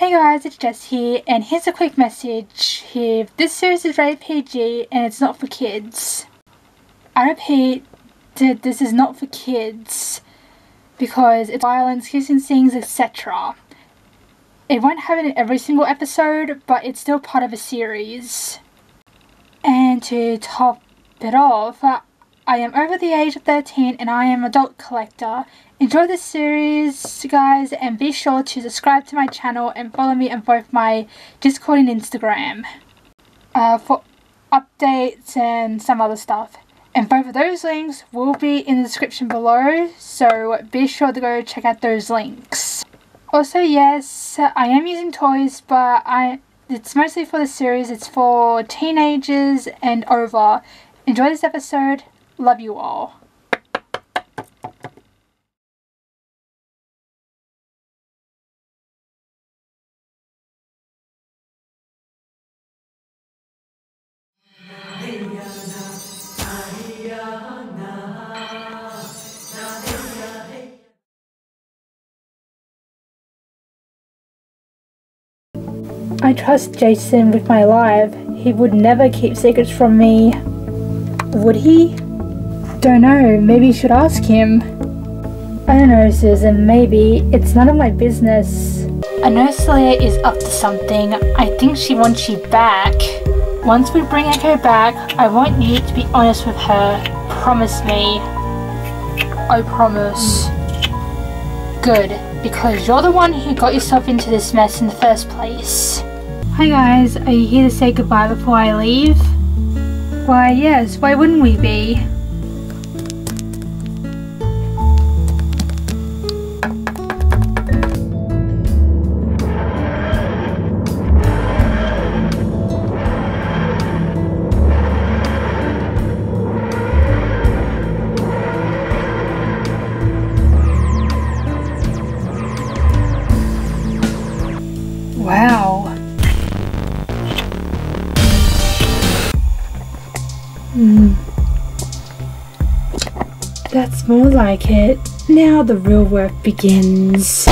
Hey guys, it's Jess here, and here's a quick message here. This series is rated PG and it's not for kids. I repeat that this is not for kids because it's violence, kissing scenes, etc. It won't happen in every single episode, but it's still part of a series. And to top it off, I am over the age of 13 and I am adult collector. Enjoy this series guys and be sure to subscribe to my channel and follow me on both my Discord and Instagram uh, for updates and some other stuff. And both of those links will be in the description below so be sure to go check out those links. Also yes, I am using toys but I it's mostly for the series, it's for teenagers and over. Enjoy this episode. Love you all. I trust Jason with my life. He would never keep secrets from me. Would he? Don't know, maybe you should ask him. I don't know, Susan, maybe. It's none of my business. I know Celia is up to something. I think she wants you back. Once we bring Echo back, I want you to be honest with her. Promise me. I promise. Good, because you're the one who got yourself into this mess in the first place. Hi guys, are you here to say goodbye before I leave? Why yes, why wouldn't we be? That's more like it. Now the real work begins.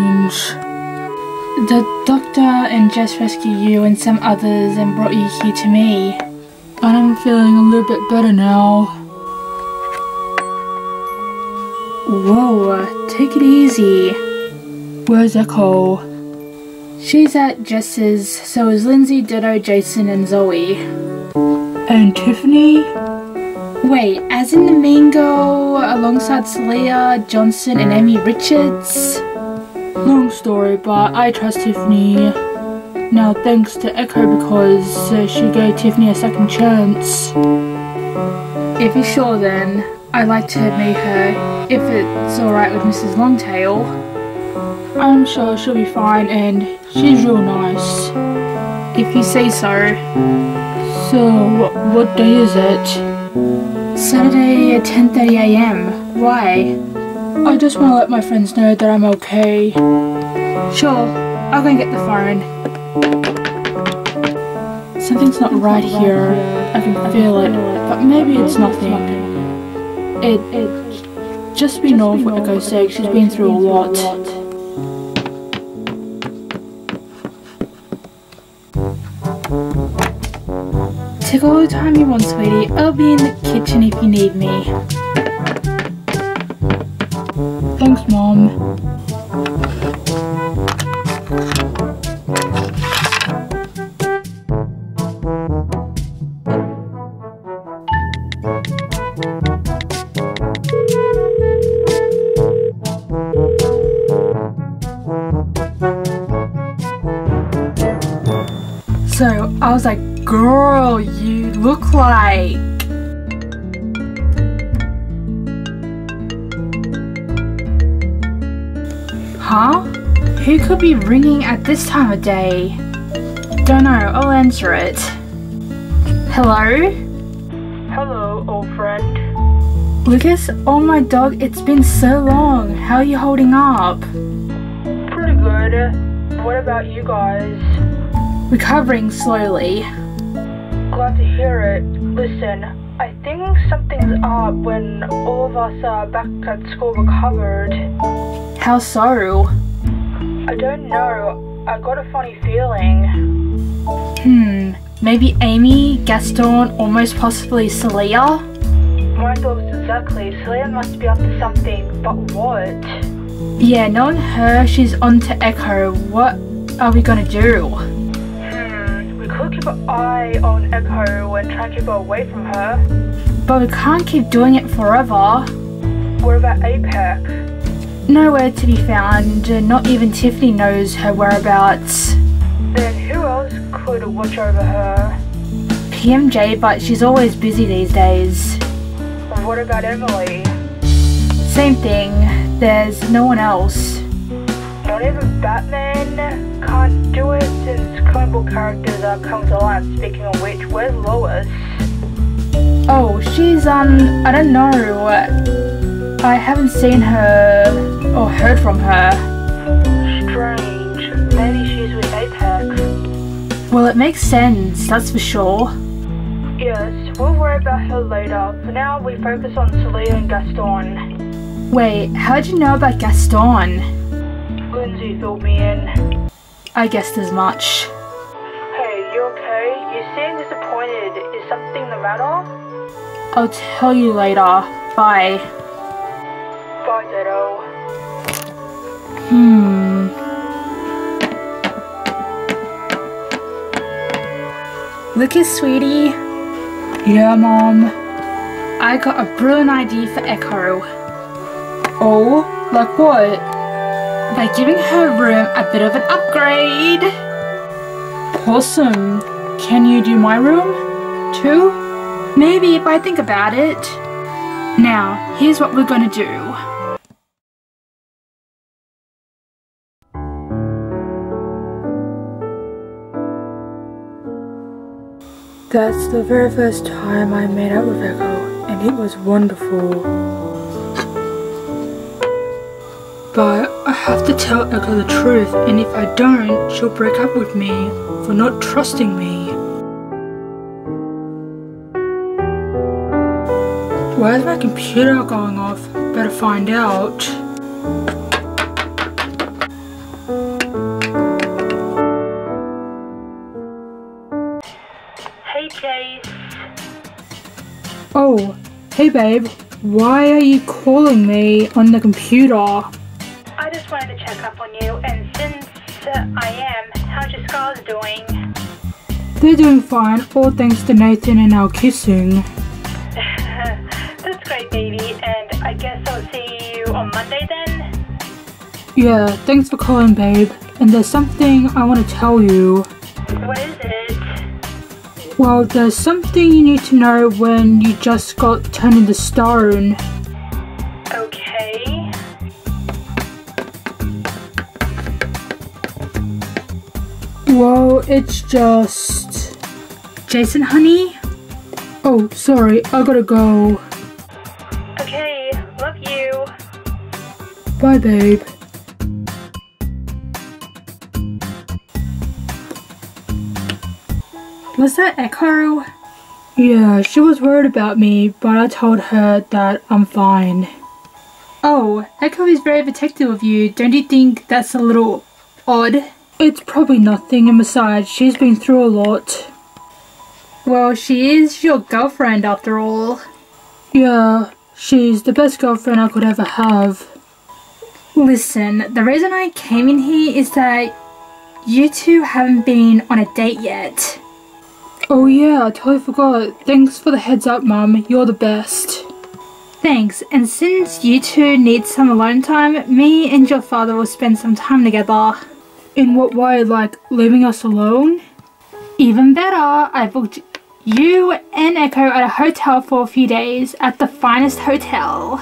Strange. The doctor and Jess rescued you and some others and brought you here to me. And I'm feeling a little bit better now. Whoa, take it easy. Where's Echo? She's at Jess's, so is Lindsay, Ditto, Jason, and Zoe. And Tiffany? Wait, as in the main girl alongside Celia, Johnson, and Amy Richards? Long story, but I trust Tiffany. Now thanks to Echo because uh, she gave Tiffany a second chance. If you're sure then, I'd like to meet her, if it's alright with Mrs. Longtail. I'm sure she'll be fine and she's real nice. If you say so. So, what, day is it? Saturday at 10.30am. Why? I just want to let my friends know that I'm okay. Sure, I'll go and get the phone. Something's not right here. I can feel it, but maybe it's nothing. It, it, just be normal for Echo's sake. She's been through a lot. Take all the time you want, sweetie. I'll be in the kitchen if you need me. Thanks, Mom. Could be ringing at this time of day? Don't know, I'll answer it. Hello? Hello, old friend. Lucas, oh my dog, it's been so long. How are you holding up? Pretty good. What about you guys? Recovering slowly. Glad to hear it. Listen, I think something's up when all of us are back at school recovered. How so? I don't know. I got a funny feeling. Hmm, maybe Amy, Gaston, or most possibly Celia? My thoughts exactly. Celia must be up to something, but what? Yeah, knowing her, she's on to Echo. What are we gonna do? Hmm, we could keep an eye on Echo and try and keep her away from her. But we can't keep doing it forever. What about Apex? Nowhere to be found, not even Tiffany knows her whereabouts. Then who else could watch over her? PMJ, but she's always busy these days. What about Emily? Same thing, there's no one else. Not even Batman can't do it since comic book characters are coming to life. Speaking of which, where's Lois? Oh, she's, um, I don't know. I haven't seen her Oh, or heard from her. Strange. Maybe she's with Apex. Well, it makes sense, that's for sure. Yes, we'll worry about her later. For now, we focus on Celia and Gaston. Wait, how'd you know about Gaston? Lindsay filled me in. I guessed as much. Hey, you okay? You seem disappointed. Is something the matter? I'll tell you later. Bye. Bye, Hmm. Lucas, sweetie. Yeah, Mom. I got a brilliant idea for Echo. Oh, like what? By giving her room a bit of an upgrade. Awesome. Can you do my room? Too? Maybe if I think about it. Now, here's what we're gonna do. That's the very first time I met out with Echo, and it was wonderful. But I have to tell Echo the truth, and if I don't, she'll break up with me for not trusting me. Why is my computer going off? Better find out. Hey babe. Why are you calling me on the computer? I just wanted to check up on you, and since uh, I am, how's your scars doing? They're doing fine, all thanks to Nathan and our kissing. That's great, baby, and I guess I'll see you on Monday then? Yeah, thanks for calling, babe. And there's something I want to tell you. What is? Well, there's something you need to know when you just got turned into stone. Okay. Well, it's just. Jason, honey? Oh, sorry, I gotta go. Okay, love you. Bye, babe. Was that Echo? Yeah, she was worried about me, but I told her that I'm fine. Oh, Echo is very protective of you. Don't you think that's a little odd? It's probably nothing, and besides, she's been through a lot. Well, she is your girlfriend after all. Yeah, she's the best girlfriend I could ever have. Listen, the reason I came in here is that you two haven't been on a date yet. Oh yeah, I totally forgot. Thanks for the heads up, Mum. You're the best. Thanks, and since you two need some alone time, me and your father will spend some time together. In what way? Like leaving us alone? Even better, I booked you and Echo at a hotel for a few days at the finest hotel.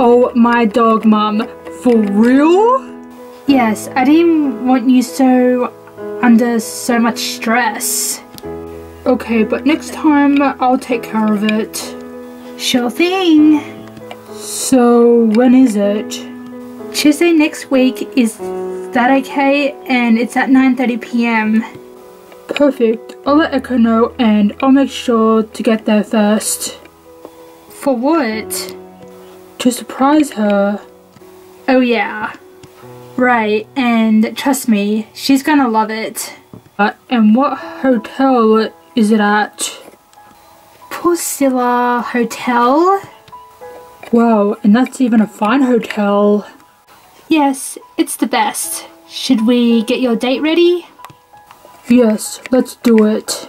Oh my dog, Mum. For real? Yes, I didn't want you so under so much stress. Okay, but next time I'll take care of it. Sure thing. So, when is it? Tuesday next week, is that okay? And it's at 9.30 p.m. Perfect. I'll let Echo know and I'll make sure to get there first. For what? To surprise her. Oh yeah. Right, and trust me, she's gonna love it. Uh, and what hotel is it at? Pusilla Hotel? Wow, and that's even a fine hotel. Yes, it's the best. Should we get your date ready? Yes, let's do it.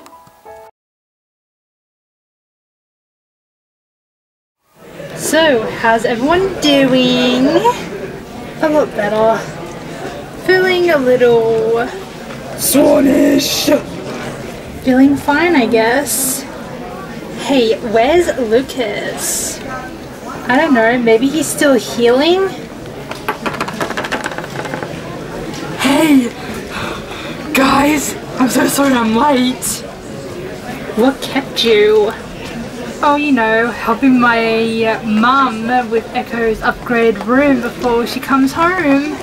So, how's everyone doing? A lot better. Feeling a little Swanish! Feeling fine, I guess. Hey, where's Lucas? I don't know, maybe he's still healing? Hey! Guys, I'm so sorry I'm late. What kept you? Oh, you know, helping my uh, mum with Echo's upgrade room before she comes home.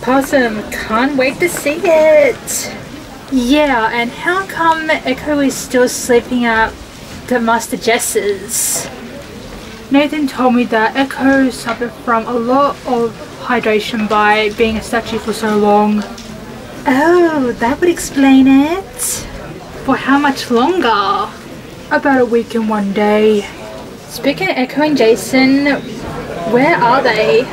Possum, can't wait to see it. Yeah, and how come Echo is still sleeping at the Master Jess's? Nathan told me that Echo suffered from a lot of hydration by being a statue for so long. Oh, that would explain it. For how much longer? About a week and one day. Speaking of Echo and Jason, where are they?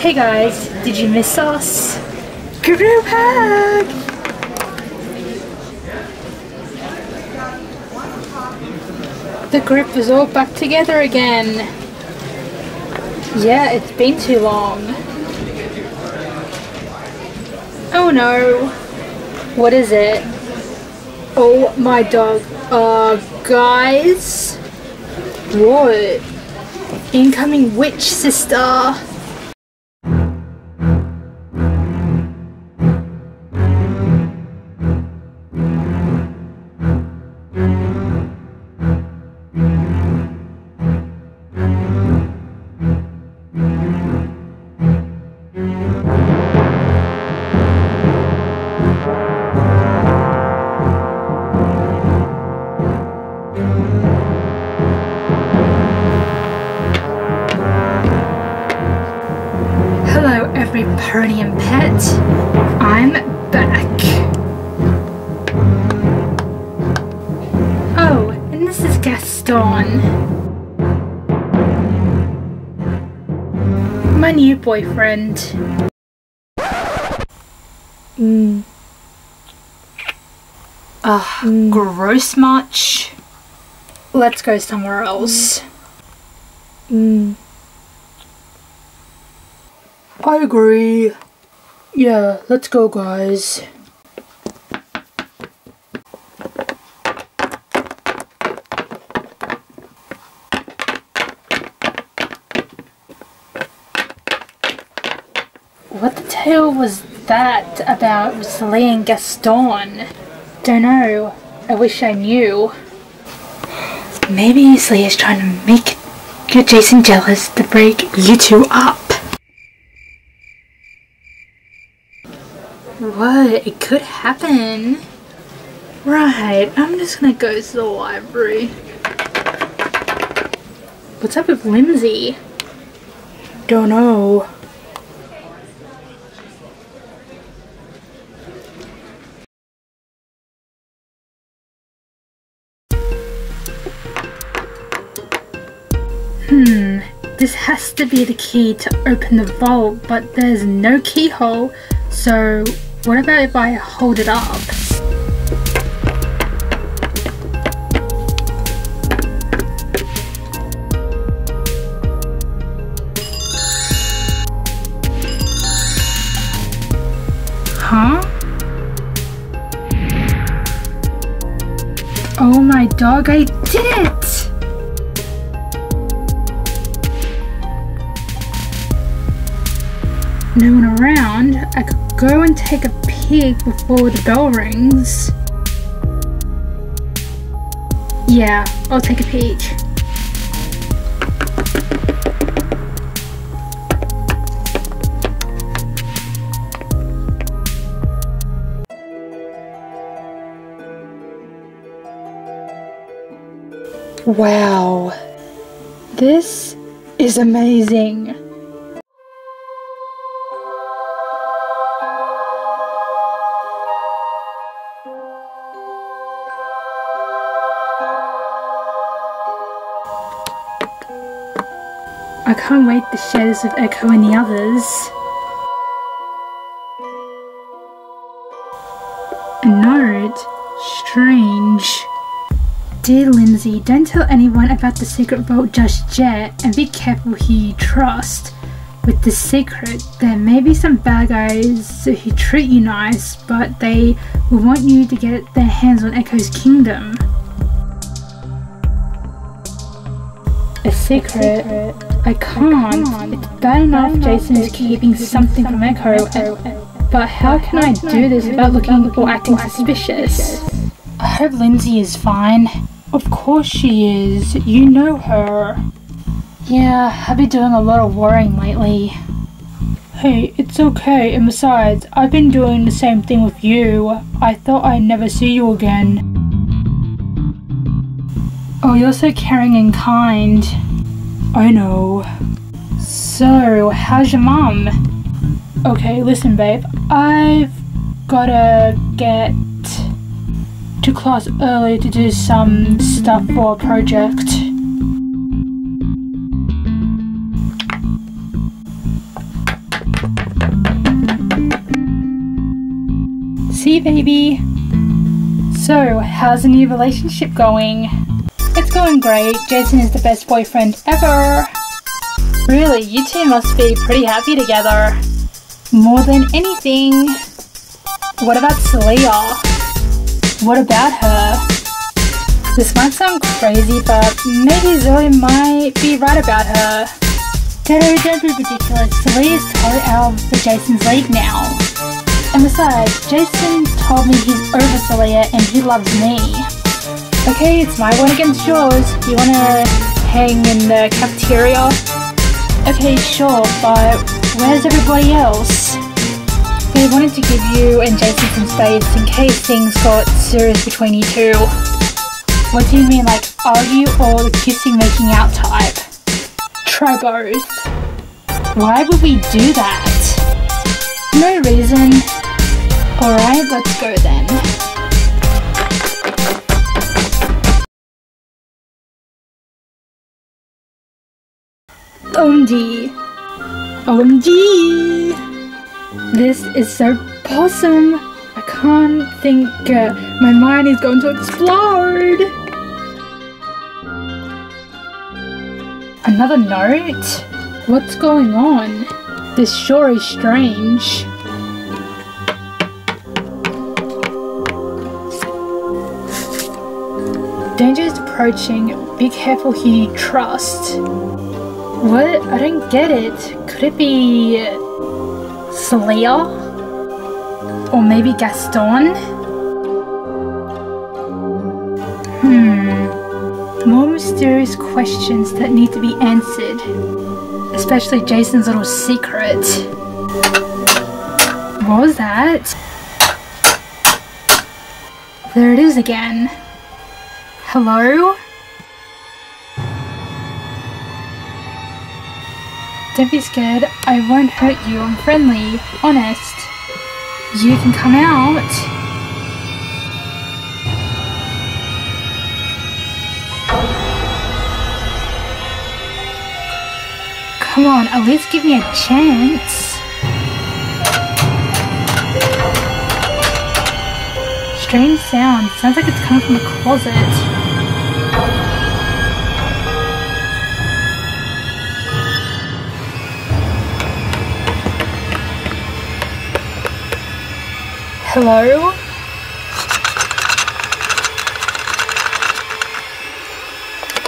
Hey guys, did you miss us? Group hug! The group is all back together again. Yeah, it's been too long. Oh no. What is it? Oh my dog. Uh, guys? What? Incoming witch sister. Gaston. My new boyfriend. Mm. Ugh, gross much. Let's go somewhere else. Mm. I agree. Yeah, let's go, guys. What the hell was that about Rosalie and Gaston? Don't know. I wish I knew. Maybe Rosalie is trying to make get Jason jealous to break you two up. What? It could happen. Right, I'm just gonna go to the library. What's up with Lindsay? Don't know. Hmm, this has to be the key to open the vault, but there's no keyhole, so what about if I hold it up? Huh? Oh my dog, I did it! Go and take a peek before the bell rings. Yeah, I'll take a peek. Wow, this is amazing. Can't wait to share this with Echo and the others. A note? Strange. Dear Lindsay, don't tell anyone about the secret vault just yet and be careful who you trust. With the secret, there may be some bad guys who treat you nice, but they will want you to get their hands on Echo's kingdom. A secret? I can't. It's bad enough Jason is keeping something from Echo, but how can I do this without looking or acting suspicious? I hope Lindsay is fine. Of course she is. You know her. Yeah, I've been doing a lot of worrying lately. Hey, it's okay, and besides, I've been doing the same thing with you. I thought I'd never see you again. Oh, you're so caring and kind. I know. So, how's your mom? Okay, listen, babe. I've gotta get to class early to do some stuff for a project. See, baby. So, how's the new relationship going? It's going great. Jason is the best boyfriend ever. Really, you two must be pretty happy together. More than anything. What about Celia? What about her? This might sound crazy, but maybe Zoe might be right about her. Dodo, don't be ridiculous. Celia's totally out of the Jason's league now. And besides, Jason told me he's over Celia and he loves me. Okay, it's my one against yours. You wanna hang in the cafeteria? Okay, sure, but where's everybody else? They wanted to give you and Jason some space in case things got serious between you two. What do you mean, like argue or the kissing making out type? Try both. Why would we do that? No reason. Alright, let's go then. OMG. OMG. This is so awesome. I can't think. Uh, my mind is going to explode. Another note? What's going on? This sure is strange. Danger is approaching. Be careful who you trust. What? I don't get it. Could it be Celia? Or maybe Gaston? Hmm. More mysterious questions that need to be answered. Especially Jason's little secret. What was that? There it is again. Hello? Don't be scared. I won't hurt you. I'm friendly. Honest. You can come out. Come on, at least give me a chance. Strange sound. Sounds like it's coming from the closet. Hello?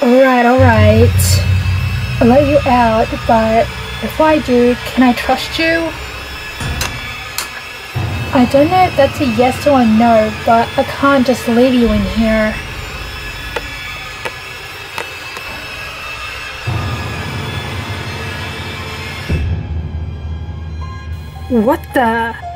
Alright, alright. I'll let you out, but if I do, can I trust you? I don't know if that's a yes or a no, but I can't just leave you in here. What the?